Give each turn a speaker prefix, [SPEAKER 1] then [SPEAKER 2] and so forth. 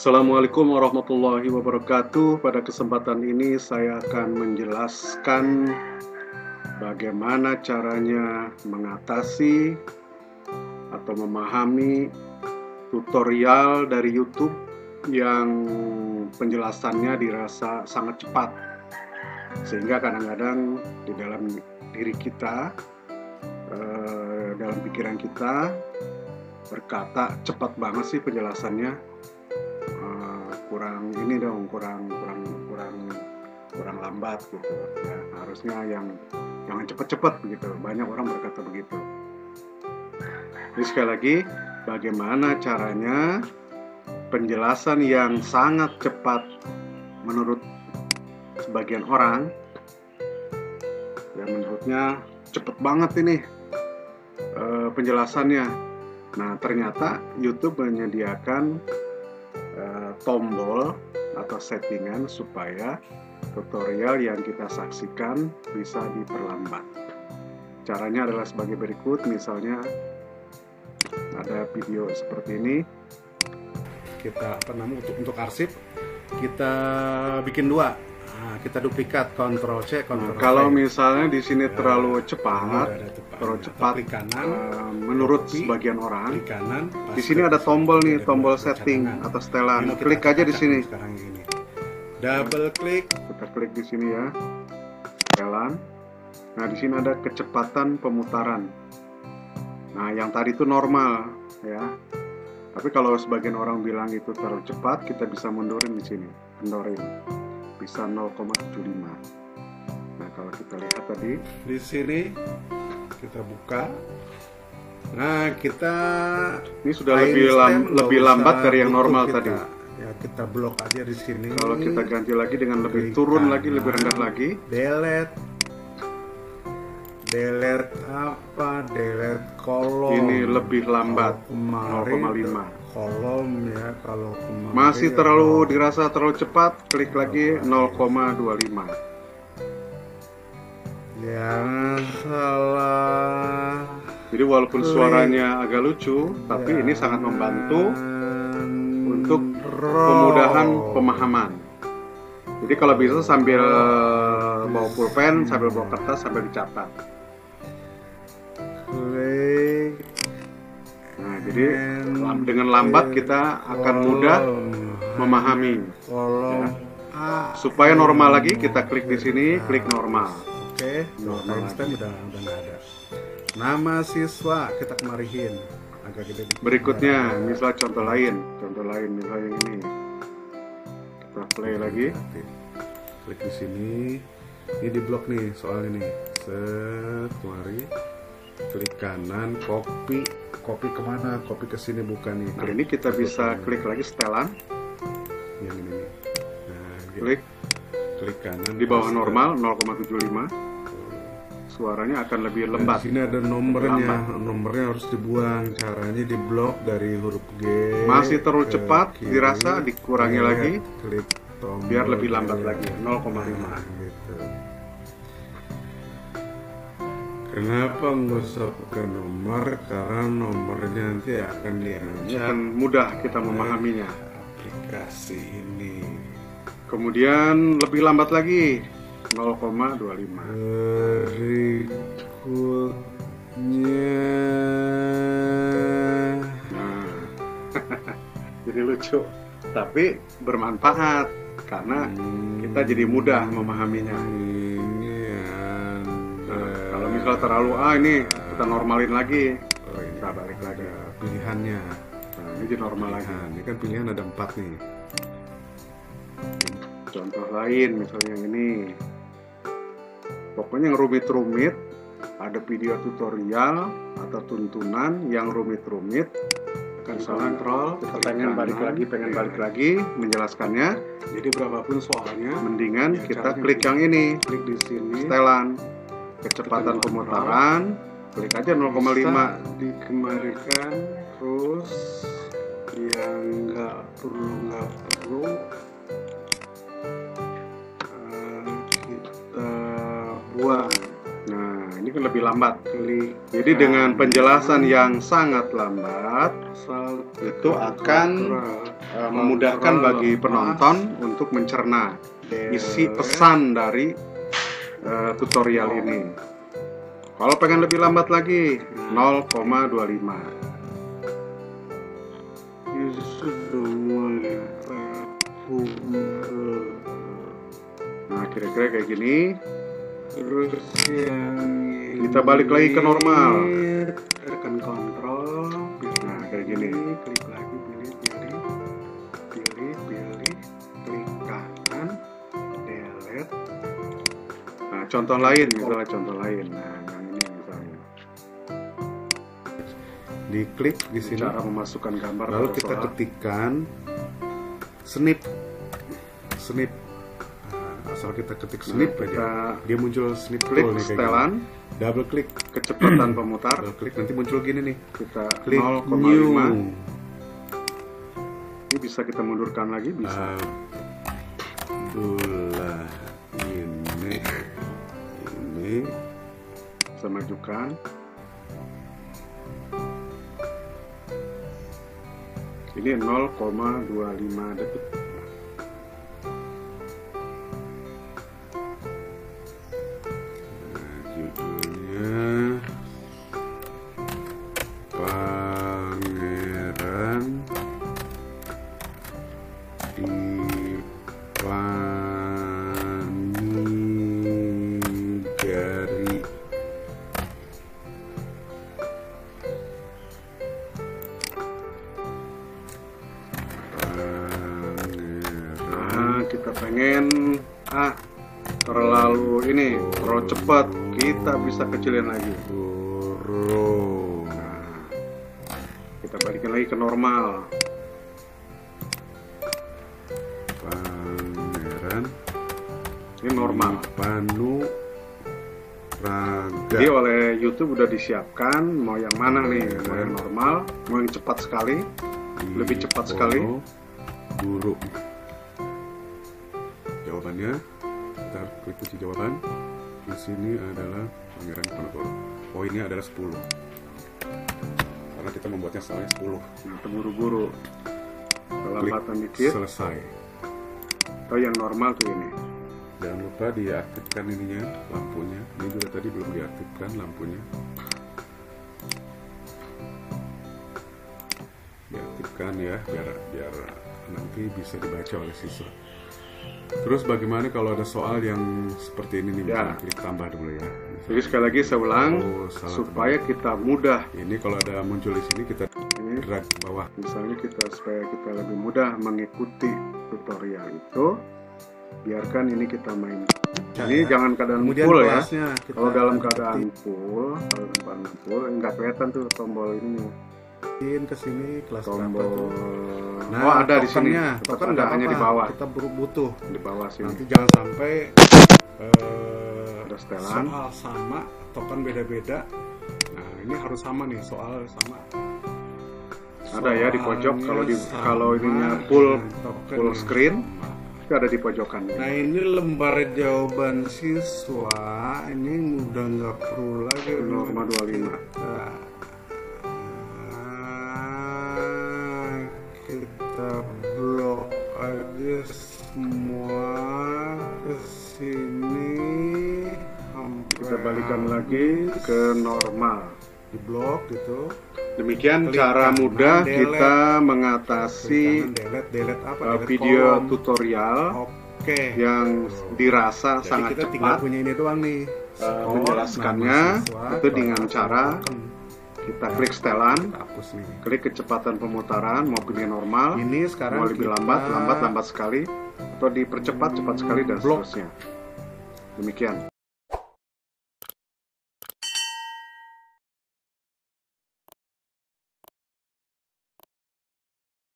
[SPEAKER 1] Assalamualaikum warahmatullahi wabarakatuh. Pada kesempatan ini saya akan menjelaskan bagaimana caranya mengatasi atau memahami tutorial dari YouTube yang penjelasannya dirasa sangat cepat sehingga kadang-kadang di dalam diri kita eh, dalam pikiran kita berkata cepat banget sih penjelasannya kurang ini dong kurang kurang kurang kurang lambat gitu. Ya harusnya yang jangan cepet-cepet begitu banyak orang berkata begitu. Ini sekali lagi bagaimana caranya penjelasan yang sangat cepat menurut sebagian orang ya menurutnya cepet banget ini uh, penjelasannya. Nah ternyata YouTube menyediakan tombol atau settingan supaya tutorial yang kita saksikan bisa diperlambat. Caranya adalah sebagai berikut misalnya ada video seperti ini. Kita apa namanya untuk untuk arsip kita bikin dua nah, kita duplikat kontrol C kontrol nah, kalau misalnya di sini ya, terlalu cepat terlalu cepat klik kanan uh, menurut copy, sebagian orang klik kanan di sini ada tombol nih tombol setting atau setelan klik aja di sini. sekarang ini double klik. Kita klik di sini ya. Setelan nah di sini ada kecepatan pemutaran. Nah yang tadi itu normal ya. Tapi kalau sebagian orang bilang itu terlalu cepat, kita bisa mundurin di sini, kendorin. Bisa 0,75. Nah, kalau kita lihat tadi di sini kita buka. Nah, kita ini sudah lebih lam, lebih lambat dari yang normal kita, tadi. Ya, kita blok aja di sini. Kalau kita ganti lagi dengan lebih turun lagi, lebih rendah lagi. Delete delete apa delete kolom ini lebih lambat 0,5 kolom ya kalau kemarin masih ya terlalu ya, dirasa terlalu cepat klik lagi 0,25 jangan salah. Jadi walaupun klik. suaranya agak lucu tapi ini sangat membantu untuk kemudahan pemahaman. Jadi kalau bisa sambil bawa pulpen sambil bawa kertas sambil dicatat. Nah, jadi dengan lambat kita akan mudah memahami. Ya. Supaya normal lagi kita klik di sini, klik normal. Oke, normal time udah udah nggak ada. Nama siswa kita kemarihin agak gede. Berikutnya, misal contoh lain, contoh lain misalnya ini. Kita play lagi. Klik di sini. Ini di blok nih soal ini. Set, mari klik kanan copy copy ke mana copy ke sini bukan nih nah ini kita bisa klik lagi setelan yang ini nah klik klik kanan di bawah normal 0,75 suaranya akan lebih lembat. Di sini ada nomornya, nomornya harus dibuang. Caranya di blok dari huruf G. Masih terlalu cepat, kiri, dirasa dikurangi lagi. Klik tombol biar lebih lambat lagi, 0,5. Nah, gitu. Kenapa nggak usah pakai nomor? Karena nomornya nanti akan diangkat. Akan mudah kita memahaminya. Aplikasi ini. Kemudian lebih lambat lagi 0,25. Berikutnya. Nah, jadi lucu, tapi bermanfaat karena hmm. kita jadi mudah memahaminya. Ini kalau terlalu ah ini kita normalin lagi. Oh, kita balik lagi. Pilihannya. Nah, ini jadi normal lagi. Nah, ini kan pilihan ada empat nih. Contoh lain misalnya yang ini. Pokoknya yang rumit-rumit ada video tutorial atau tuntunan yang rumit-rumit kan kontrol kita pengen balik lagi pengen balik lagi. Menjelaskannya. Jadi berapapun soalnya mendingan ya, kita klik yang ini. Klik di sini. Setelan kecepatan pemutaran. Klik aja 0,5 dikembalikan. Terus yang nggak perlu nggak perlu uh, kita buang. Nah ini kan lebih lambat. Jadi dengan penjelasan yang sangat lambat itu akan uh, memudahkan bagi penonton untuk mencerna isi pesan dari uh, tutorial ini. Kalau pengen lebih lambat lagi 0,25. Nah, kira-kira kayak gini.
[SPEAKER 2] Terus
[SPEAKER 1] Kita balik lagi ke normal. Contoh lain misalnya contoh lain. Nah, yang ini misalnya.
[SPEAKER 3] diklik di sini
[SPEAKER 1] Cara memasukkan gambar
[SPEAKER 3] lalu kita
[SPEAKER 1] soal.
[SPEAKER 3] ketikkan snip snip Nah, asal kita ketik snip
[SPEAKER 1] Nah,
[SPEAKER 3] aja
[SPEAKER 1] kita
[SPEAKER 3] dia muncul snip
[SPEAKER 1] klik
[SPEAKER 3] nih
[SPEAKER 1] setelan,
[SPEAKER 3] gini. double klik
[SPEAKER 1] kecepatan pemutar,
[SPEAKER 3] double klik nanti muncul gini nih
[SPEAKER 1] kita
[SPEAKER 3] klik
[SPEAKER 1] 0,5.
[SPEAKER 3] new
[SPEAKER 1] Ini bisa kita mundurkan lagi bisa.
[SPEAKER 3] Abdullah
[SPEAKER 1] Bisa majukan. Ini 0,25 detik.
[SPEAKER 3] Nah, judulnya Pangeran
[SPEAKER 1] ah terlalu ini terlalu cepat. Kita bisa kecilin lagi. Nah, kita balikin lagi ke normal.
[SPEAKER 3] Pangeran
[SPEAKER 1] Ini normal.
[SPEAKER 3] Panu Raga
[SPEAKER 1] Jadi oleh YouTube udah disiapkan mau yang mana nih, mau yang normal, mau yang cepat sekali, lebih cepat sekali.
[SPEAKER 3] Guru Jawabannya. Kita klik kunci jawaban Di sini adalah Pangeran Diponegoro Poinnya adalah 10 Karena kita membuatnya soalnya 10
[SPEAKER 1] Nah, terburu-buru. Kelambatan dikit.
[SPEAKER 3] selesai.
[SPEAKER 1] Atau yang normal tuh ini.
[SPEAKER 3] Jangan lupa diaktifkan ininya Lampunya. Ini juga tadi belum diaktifkan lampunya. Diaktifkan ya Biar biar nanti bisa dibaca oleh siswa Terus bagaimana kalau ada soal yang seperti ini nih
[SPEAKER 1] Ya.
[SPEAKER 3] misalnya klik tambah dulu ya.
[SPEAKER 1] Jadi sekali lagi saya ulang
[SPEAKER 3] Oh,
[SPEAKER 1] supaya kita mudah.
[SPEAKER 3] Ini kalau ada muncul di sini kita
[SPEAKER 1] ini
[SPEAKER 3] drag ke bawah.
[SPEAKER 1] misalnya kita supaya kita lebih mudah mengikuti tutorial itu biarkan ini kita main. Ini jangan keadaan
[SPEAKER 3] Kemudian
[SPEAKER 1] full ya.
[SPEAKER 3] kita
[SPEAKER 1] kalau dalam keadaan full kalau dalam keadaan full nggak kelihatan tuh tombol ini
[SPEAKER 3] ketik ke sini kelas berapa
[SPEAKER 1] tombol.
[SPEAKER 3] tuh. Nah,
[SPEAKER 1] oh ada di sini.
[SPEAKER 3] Token nggak
[SPEAKER 1] hanya di bawah?
[SPEAKER 3] Kita butuh.
[SPEAKER 1] di bawah sini.
[SPEAKER 3] Nanti jangan sampai
[SPEAKER 1] ada setelan.
[SPEAKER 3] soal sama, token beda-beda. Nah, ini harus sama nih, soal sama.
[SPEAKER 1] Ada ya di pojok, kalau di-
[SPEAKER 3] sama.
[SPEAKER 1] kalau ininya full-
[SPEAKER 3] dan token
[SPEAKER 1] full screen. itu ada di pojokan.
[SPEAKER 3] Nah ini lembar jawaban siswa ini udah nggak perlu lagi
[SPEAKER 1] 0,25
[SPEAKER 3] Nah, semua ke sini
[SPEAKER 1] kita balikan lagi ke normal
[SPEAKER 3] di blok gitu
[SPEAKER 1] demikian
[SPEAKER 3] Klik
[SPEAKER 1] cara mudah
[SPEAKER 3] delete.
[SPEAKER 1] kita mengatasi
[SPEAKER 3] delete delete apa
[SPEAKER 1] uh,
[SPEAKER 3] delete
[SPEAKER 1] video
[SPEAKER 3] kolom.
[SPEAKER 1] tutorial
[SPEAKER 3] oke
[SPEAKER 1] yang dirasa
[SPEAKER 3] Jadi
[SPEAKER 1] sangat
[SPEAKER 3] kita tinggal
[SPEAKER 1] cepat
[SPEAKER 3] punya ini doang nih
[SPEAKER 1] Uh, menjelaskannya, itu dengan cara
[SPEAKER 3] token.
[SPEAKER 1] Kita klik setelan klik kecepatan pemutaran mau pilih normal
[SPEAKER 3] ini sekarang
[SPEAKER 1] mau lebih
[SPEAKER 3] kita
[SPEAKER 1] lambat lambat lambat sekali atau dipercepat cepat sekali dan
[SPEAKER 3] Blok.
[SPEAKER 1] seterusnya. Demikian